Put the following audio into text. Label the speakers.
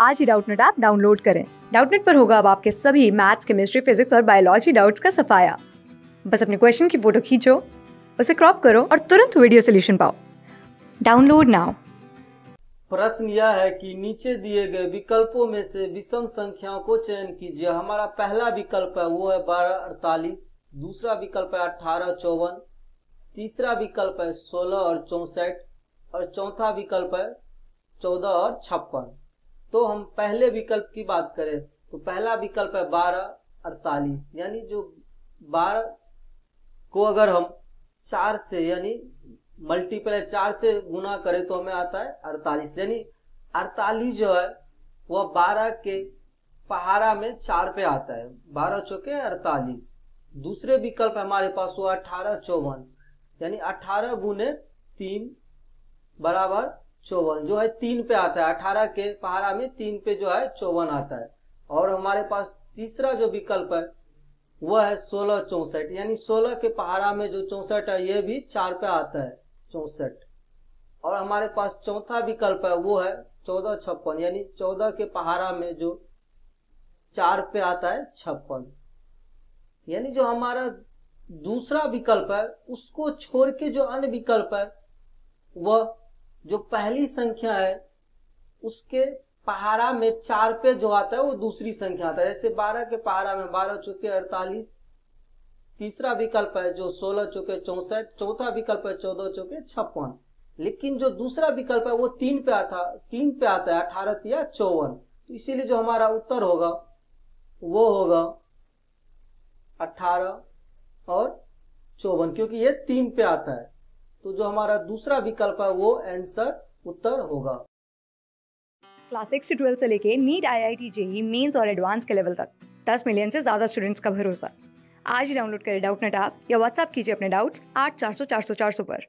Speaker 1: आज ही Doubtnut app download करें। डाउटनेट पर होगा अब आपके सभी मैथ्स, केमिस्ट्री, फिजिक्स और बायोलॉजी डाउट्स का सफाया। बस अपने क्वेश्चन की फ़ोटो खींचो, उसे क्रॉप करो और तुरंत वीडियो सोल्यूशन पाओ। Download now.
Speaker 2: प्रश्न यह है कि नीचे दिए गए विकल्पों में से विषम संख्याओं को चयन कीजिए। हमारा पहला विकल्प है, वो है बारह अड़तालीस, दूसरा विकल्प है अठारह चौवन, तीसरा विकल्प है सोलह और चौसठ, और चौथा विकल्प है चौदह और छप्पन। तो हम पहले विकल्प की बात करें तो पहला विकल्प है बारह अड़तालीस, यानी जो बारह को अगर हम चार से, यानी मल्टीप्लाई चार से गुना करें तो हमें आता है अड़तालीस, यानी अड़तालीस जो है, वह बारह के पहाड़ा में चार पे आता है, बारह चौके अड़तालीस। दूसरे विकल्प हमारे पास हुआ अठारह चौवन, यानी अठारह गुने तीन बराबर चौवन, जो है तीन पे आता है। अठारह के पहाड़ा में तीन पे जो है चौवन आता है। और हमारे पास तीसरा जो विकल्प है, वह है सोलह चौसठ। यानी सोलह के पहाड़ा में जो चौसठ है यह भी चार पे आता है, चौसठ। और हमारे पास चौथा विकल्प है, वो है चौदह छप्पन। यानी चौदह के पहाड़ा में जो चार पे आता है, छप्पन। यानी जो हमारा दूसरा विकल्प है, उसको छोड़ के जो अन्य विकल्प है, वह जो पहली संख्या है, उसके पहाड़ा में चार पे जो आता है, वो दूसरी संख्या आता है। जैसे बारह के पहाड़ा में बारह चौके अड़तालीस, तीसरा विकल्प है जो सोलह चौके चौसठ, चौथा विकल्प है चौदह चौके छप्पन। लेकिन जो दूसरा विकल्प है, वो तीन पे आता, तीन पे आता है, अठारह या चौवन। तो इसीलिए जो हमारा उत्तर होगा, वो होगा अठारह और चौवन, क्योंकि ये तीन पे आता है। तो जो हमारा दूसरा विकल्प है, वो आंसर उत्तर होगा।
Speaker 1: क्लास सिक्स से ट्वेल्थ से लेके NEET I I T JEE mains और एडवांस के लेवल तक, दस मिलियन से ज़्यादा स्टूडेंट्स का भरोसा। आज ही डाउनलोड करें डाउट नेट आप या व्हाट्सअप कीजिए अपने डाउट्स आठ चार सौ चार सौ चार सौ पर।